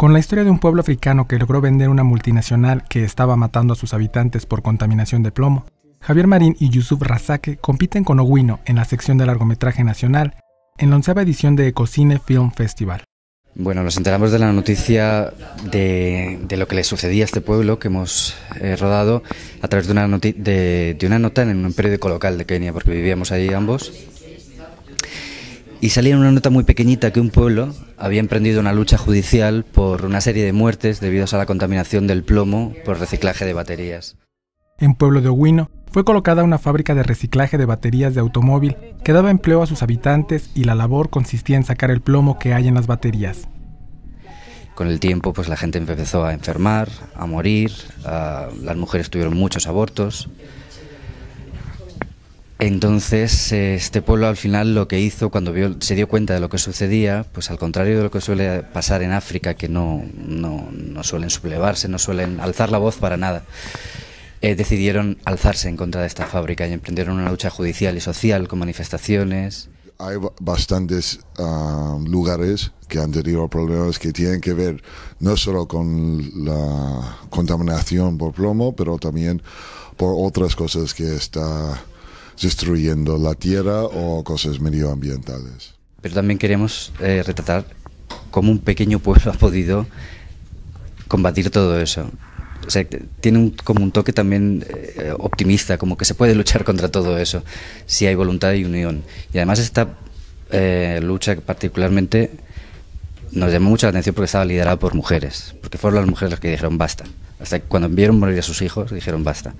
Con la historia de un pueblo africano que logró vender una multinacional que estaba matando a sus habitantes por contaminación de plomo, Javier Marín y Yusuf Razake compiten con Owino en la sección de largometraje nacional en la onceava edición de Ecocine Film Festival. Bueno, nos enteramos de la noticia de, lo que le sucedía a este pueblo que hemos eh, rodado a través de una, de, una nota en un periódico local de Kenia, porque vivíamos allí ambos. Y salía una nota muy pequeñita que un pueblo había emprendido una lucha judicial por una serie de muertes debido a la contaminación del plomo por reciclaje de baterías. En Pueblo de Oguino fue colocada una fábrica de reciclaje de baterías de automóvil que daba empleo a sus habitantes y la labor consistía en sacar el plomo que hay en las baterías. Con el tiempo, pues la gente empezó a enfermar, a morir, las mujeres tuvieron muchos abortos. Entonces, este pueblo al final lo que hizo cuando vio, se dio cuenta de lo que sucedía, pues al contrario de lo que suele pasar en África, que no, no, no suelen sublevarse, no suelen alzar la voz para nada, eh, decidieron alzarse en contra de esta fábrica y emprendieron una lucha judicial y social con manifestaciones. Hay bastantes ah, lugares que han tenido problemas que tienen que ver no solo con la contaminación por plomo, pero también por otras cosas que está destruyendo la tierra o cosas medioambientales. Pero también queremos eh, retratar cómo un pequeño pueblo ha podido combatir todo eso o sea, tiene un, como un toque también eh, optimista, como que se puede luchar contra todo eso si hay voluntad y unión. Y además esta eh, lucha particularmente nos llamó mucho la atención porque estaba liderada por mujeres, porque fueron las mujeres las que dijeron basta. Hasta cuando vieron morir a sus hijos, dijeron basta.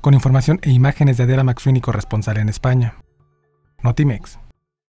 Con información e imágenes de Adela McSweeney, corresponsal en España. Notimex.